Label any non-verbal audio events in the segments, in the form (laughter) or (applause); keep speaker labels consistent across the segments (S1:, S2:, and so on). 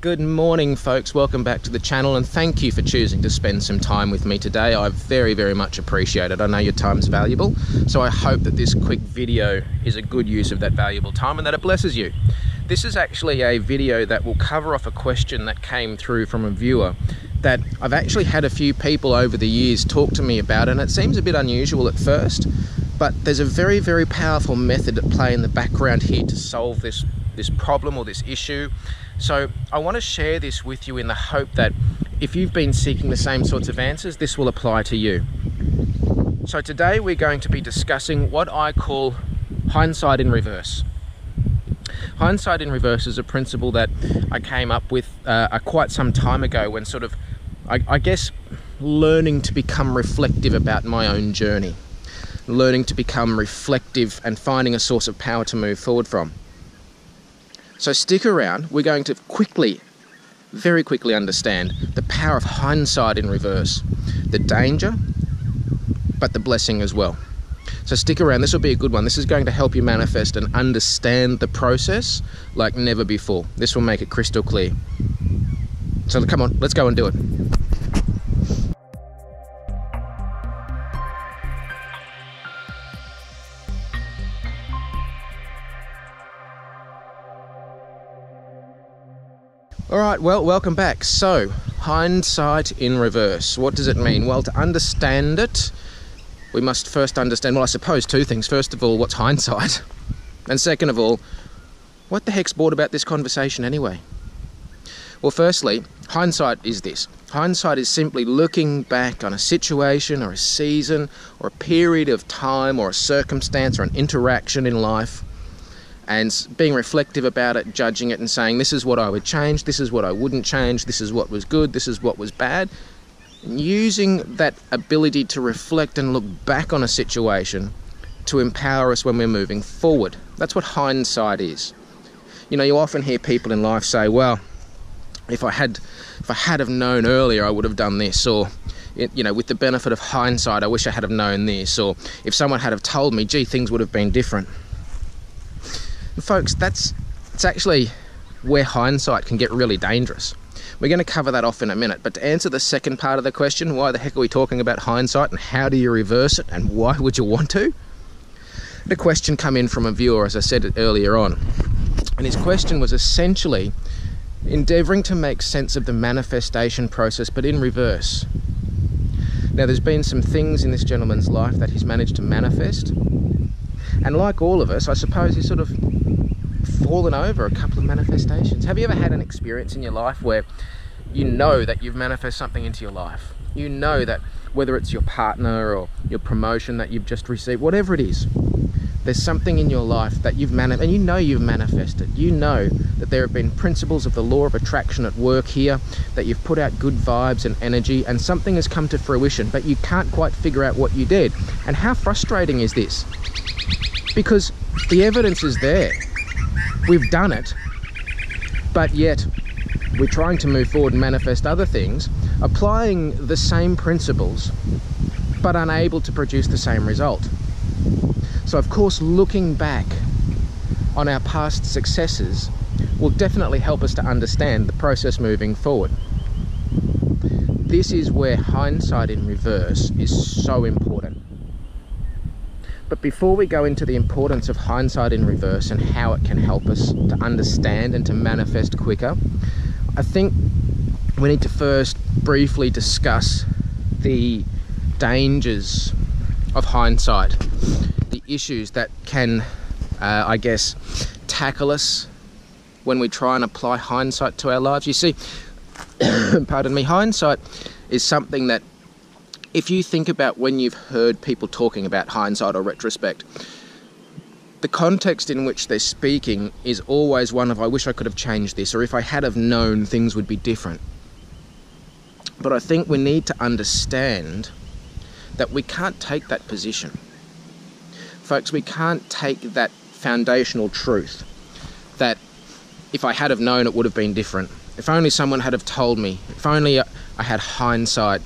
S1: Good morning, folks. Welcome back to the channel, and thank you for choosing to spend some time with me today. I very, very much appreciate it. I know your time's valuable, so I hope that this quick video is a good use of that valuable time and that it blesses you. This is actually a video that will cover off a question that came through from a viewer that I've actually had a few people over the years talk to me about, and it seems a bit unusual at first, but there's a very, very powerful method at play in the background here to solve this, this problem or this issue. So I want to share this with you in the hope that if you've been seeking the same sorts of answers, this will apply to you. So today we're going to be discussing what I call hindsight in reverse. Hindsight in reverse is a principle that I came up with uh, quite some time ago when sort of, I, I guess, learning to become reflective about my own journey, learning to become reflective and finding a source of power to move forward from. So stick around. We're going to quickly, very quickly understand the power of hindsight in reverse, the danger, but the blessing as well. So stick around. This will be a good one. This is going to help you manifest and understand the process like never before. This will make it crystal clear. So come on, let's go and do it. All right, well, welcome back. So, hindsight in reverse. What does it mean? Well, to understand it, we must first understand, well, I suppose two things. First of all, what's hindsight? And second of all, what the heck's brought about this conversation anyway? Well, firstly, hindsight is this. Hindsight is simply looking back on a situation or a season or a period of time or a circumstance or an interaction in life and being reflective about it, judging it, and saying, This is what I would change, this is what I wouldn't change, this is what was good, this is what was bad. Using that ability to reflect and look back on a situation to empower us when we're moving forward. That's what hindsight is. You know, you often hear people in life say, Well, if I had if I had have known earlier I would have done this or you know with the benefit of hindsight I wish I had have known this or if someone had have told me gee things would have been different folks, that's it's actually where hindsight can get really dangerous. We're going to cover that off in a minute, but to answer the second part of the question, why the heck are we talking about hindsight and how do you reverse it and why would you want to? The question come in from a viewer, as I said earlier on, and his question was essentially endeavoring to make sense of the manifestation process, but in reverse. Now, there's been some things in this gentleman's life that he's managed to manifest, and like all of us, I suppose he's sort of fallen over a couple of manifestations. Have you ever had an experience in your life where you know that you've manifested something into your life? You know that whether it's your partner or your promotion that you've just received, whatever it is, there's something in your life that you've manifested, and you know you've manifested. You know that there have been principles of the law of attraction at work here, that you've put out good vibes and energy, and something has come to fruition, but you can't quite figure out what you did. And how frustrating is this? Because the evidence is there we've done it, but yet we're trying to move forward and manifest other things, applying the same principles, but unable to produce the same result. So of course, looking back on our past successes will definitely help us to understand the process moving forward. This is where hindsight in reverse is so important. But before we go into the importance of hindsight in reverse and how it can help us to understand and to manifest quicker, I think we need to first briefly discuss the dangers of hindsight, the issues that can, uh, I guess, tackle us when we try and apply hindsight to our lives. You see, (coughs) pardon me, hindsight is something that if you think about when you've heard people talking about hindsight or retrospect, the context in which they're speaking is always one of I wish I could have changed this or if I had have known things would be different. But I think we need to understand that we can't take that position. Folks, we can't take that foundational truth that if I had have known it would have been different. If only someone had have told me, if only I had hindsight,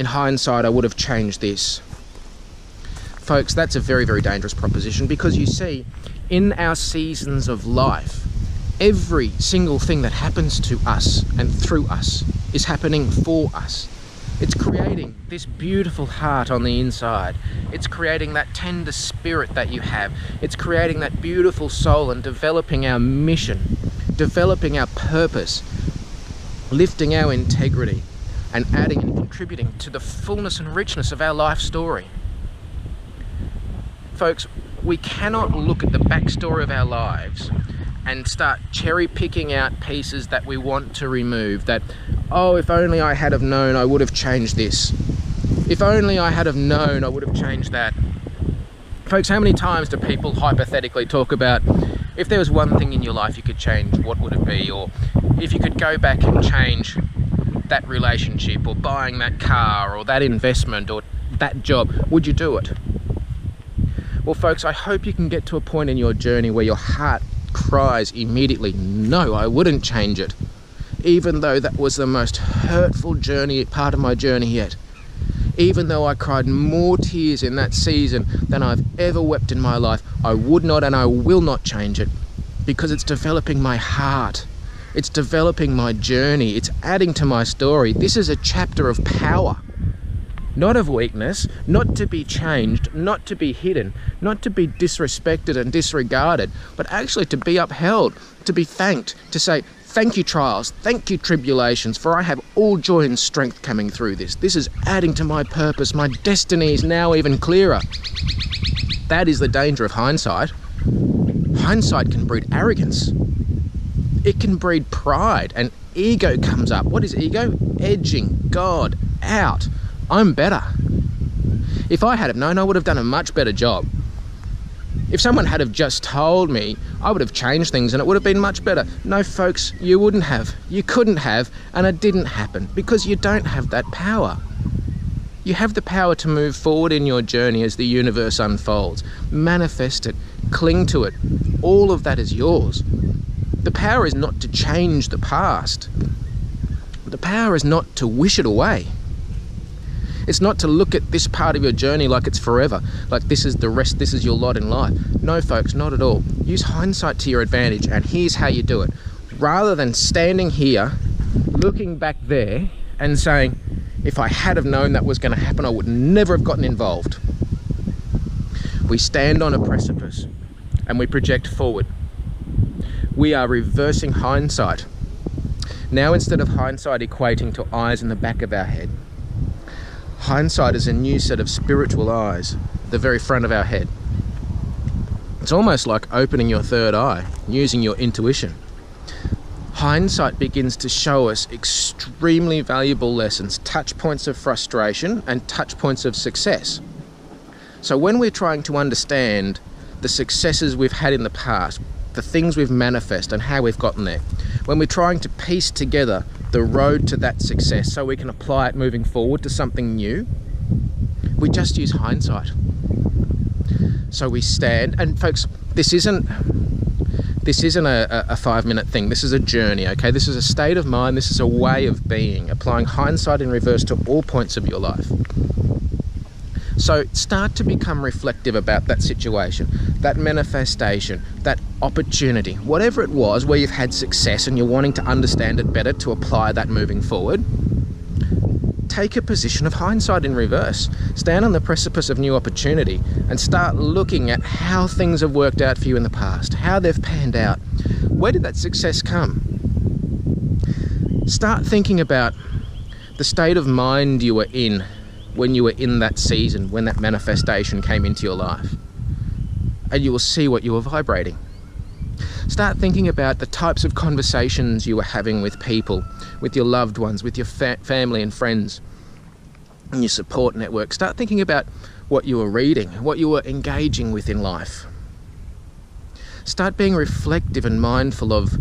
S1: in hindsight, I would have changed this. Folks, that's a very, very dangerous proposition because you see, in our seasons of life, every single thing that happens to us and through us is happening for us. It's creating this beautiful heart on the inside. It's creating that tender spirit that you have. It's creating that beautiful soul and developing our mission, developing our purpose, lifting our integrity, and adding and contributing to the fullness and richness of our life story. Folks, we cannot look at the backstory of our lives and start cherry picking out pieces that we want to remove that oh if only I had have known I would have changed this. If only I had have known I would have changed that. Folks how many times do people hypothetically talk about if there was one thing in your life you could change what would it be? Or if you could go back and change that relationship or buying that car or that investment or that job would you do it well folks I hope you can get to a point in your journey where your heart cries immediately, no, I wouldn't change it. Even though that was the most hurtful journey, part of my journey yet. Even though I cried more tears in that season than I've ever wept in my life, I would not and I will not change it because it's developing my heart. It's developing my journey. It's adding to my story. This is a chapter of power not of weakness, not to be changed, not to be hidden, not to be disrespected and disregarded, but actually to be upheld, to be thanked, to say, Thank you, trials, thank you, tribulations, for I have all joy and strength coming through this. This is adding to my purpose. My destiny is now even clearer. That is the danger of hindsight. Hindsight can breed arrogance, it can breed pride, and ego comes up. What is ego? Edging God out I'm better. If I had have known, I would have done a much better job. If someone had have just told me, I would have changed things and it would have been much better. No, folks, you wouldn't have. You couldn't have, and it didn't happen because you don't have that power. You have the power to move forward in your journey as the universe unfolds. Manifest it, cling to it. All of that is yours. The power is not to change the past, the power is not to wish it away. It's not to look at this part of your journey like it's forever, like this is the rest, this is your lot in life. No, folks, not at all. Use hindsight to your advantage, and here's how you do it. Rather than standing here, looking back there, and saying, if I had have known that was going to happen, I would never have gotten involved. We stand on a precipice and we project forward. We are reversing hindsight. Now, instead of hindsight equating to eyes in the back of our head, Hindsight is a new set of spiritual eyes, the very front of our head. It's almost like opening your third eye, using your intuition. Hindsight begins to show us extremely valuable lessons, touch points of frustration and touch points of success. So when we're trying to understand the successes we've had in the past, the things we've manifested and how we've gotten there, when we're trying to piece together the road to that success so we can apply it moving forward to something new, we just use hindsight. So we stand, and folks, this isn't this isn't a, a, five minute thing. This is a journey, okay? This is a state of mind. This is a way of being, applying hindsight in reverse to all points of your life. So start to become reflective about that situation, that manifestation, that opportunity, whatever it was where you've had success and you're wanting to understand it better to apply that moving forward. Take a position of hindsight in reverse. Stand on the precipice of new opportunity and start looking at how things have worked out for you in the past, how they've panned out. Where did that success come? Start thinking about the state of mind you were in when you were in that season, when that manifestation came into your life. And you will see what you were vibrating. Start thinking about the types of conversations you were having with people, with your loved ones, with your fa- family and friends, and your support network. Start thinking about what you were reading, what you were engaging with in life. Start being reflective and mindful of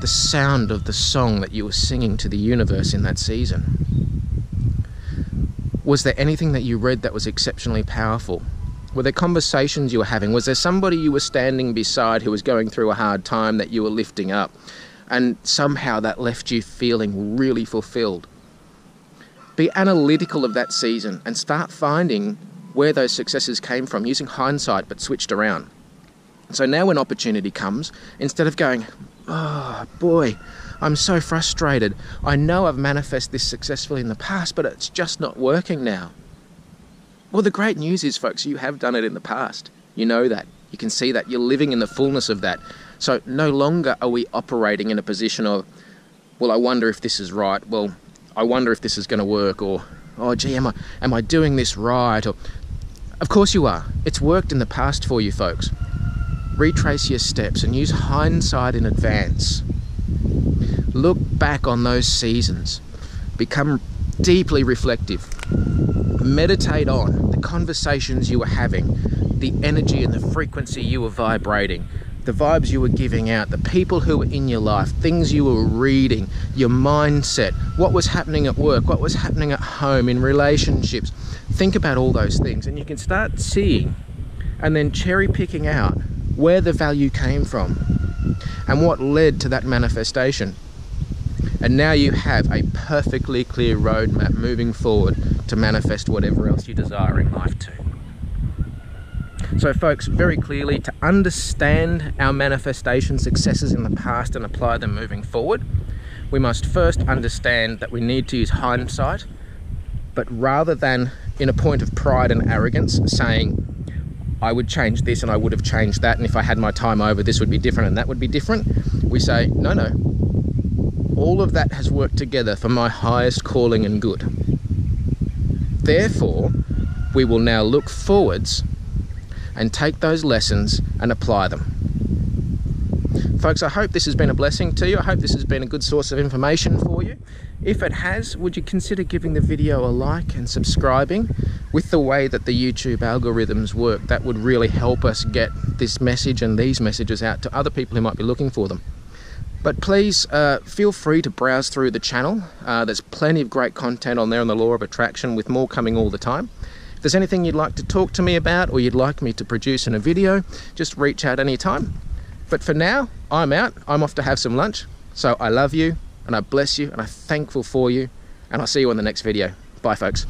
S1: the sound of the song that you were singing to the universe in that season. Was there anything that you read that was exceptionally powerful? Were there conversations you were having? Was there somebody you were standing beside who was going through a hard time that you were lifting up? And somehow that left you feeling really fulfilled. Be analytical of that season and start finding where those successes came from using hindsight but switched around. So now when opportunity comes, instead of going, oh boy, I'm so frustrated. I know I've manifested this successfully in the past, but it's just not working now. Well, the great news is, folks, you have done it in the past. You know that. You can see that. You're living in the fullness of that. So no longer are we operating in a position of, well, I wonder if this is right. Well, I wonder if this is going to work. Or, oh, gee, am I, am I doing this right? Or, of course you are. It's worked in the past for you, folks. Retrace your steps and use hindsight in advance. Look back on those seasons. Become deeply reflective. Meditate on conversations you were having, the energy and the frequency you were vibrating, the vibes you were giving out, the people who were in your life, things you were reading, your mindset, what was happening at work, what was happening at home, in relationships. Think about all those things and you can start seeing and then cherry picking out where the value came from and what led to that manifestation. And now you have a perfectly clear roadmap moving forward to manifest whatever else you desire in life too. So folks, very clearly to understand our manifestation successes in the past and apply them moving forward, we must first understand that we need to use hindsight, but rather than in a point of pride and arrogance saying, I would change this and I would have changed that, and if I had my time over, this would be different and that would be different, we say, no, no, all of that has worked together for my highest calling and good. Therefore, we will now look forwards and take those lessons and apply them. Folks, I hope this has been a blessing to you. I hope this has been a good source of information for you. If it has, would you consider giving the video a like and subscribing? With the way that the YouTube algorithms work, that would really help us get this message and these messages out to other people who might be looking for them. But please uh, feel free to browse through the channel. Uh, there's plenty of great content on there on the law of attraction with more coming all the time. If there's anything you'd like to talk to me about or you'd like me to produce in a video, just reach out anytime. But for now, I'm out. I'm off to have some lunch. So I love you and I bless you and I'm thankful for you. And I'll see you on the next video. Bye, folks.